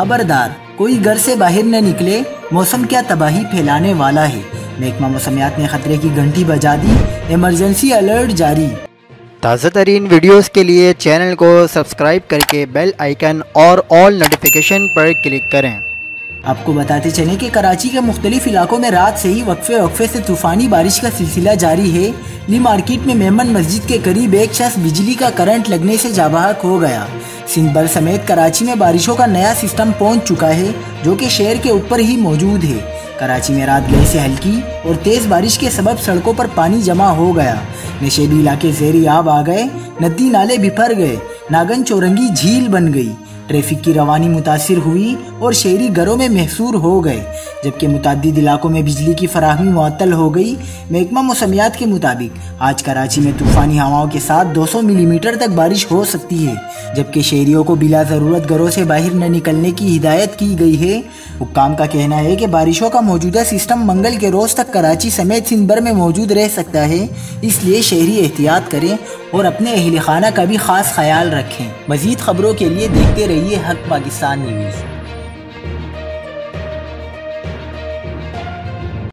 खबरदार कोई घर से बाहर न निकले मौसम क्या तबाही फैलाने वाला है? महकमा मौसमियात ने खतरे की घंटी बजा दी इमरजेंसी अलर्ट जारी। ताज़ा तरीन वीडियोज़ के लिए चैनल को सब्सक्राइब करके बेल आइकन और ऑल नोटिफिकेशन पर क्लिक करें। आपको बताते चलें कि कराची के मुख्तलिफ़ इलाकों में रात से ही वक्फे वक्फे से तूफ़ानी बारिश का सिलसिला जारी है। ली मार्केट में मेमन मस्जिद के करीब एक शख्स बिजली का करंट लगने से जाबाक हो गया। सिंध समेत कराची में बारिशों का नया सिस्टम पहुँच चुका है, जो कि शहर के ऊपर ही मौजूद है। कराची में रात गए से हल्की और तेज़ बारिश के सबब सड़कों पर पानी जमा हो गया। नशेबी इलाके जेरी आब आ गए, नदी नाले बिफर गए, नागन चौरंगी झील बन गई। ट्रैफ़िक की रवानी मुतासर हुई और शहरी घरों में महसूर हो गए। जबकि मुतद इलाकों में बिजली की फराहमी मुअत्तल हो गई। महकमा मौसमियात के मुताबिक, आज कराची में तूफ़ानी हवाओं के साथ 200 मिलीमीटर तक बारिश हो सकती है, जबकि शहरीों को बिला ज़रूरत घरों से बाहर न निकलने की हिदायत की गई है। हुक्काम का कहना है कि बारिशों का मौजूदा सिस्टम मंगल के रोज़ तक कराची समेत सिंध भर में मौजूद रह सकता है, इसलिए शहरी एहतियात करें और अपने अहल खाना का भी खास ख्याल रखें। मजीद खबरों के लिए देखते रहिए हक पाकिस्तान न्यूज़।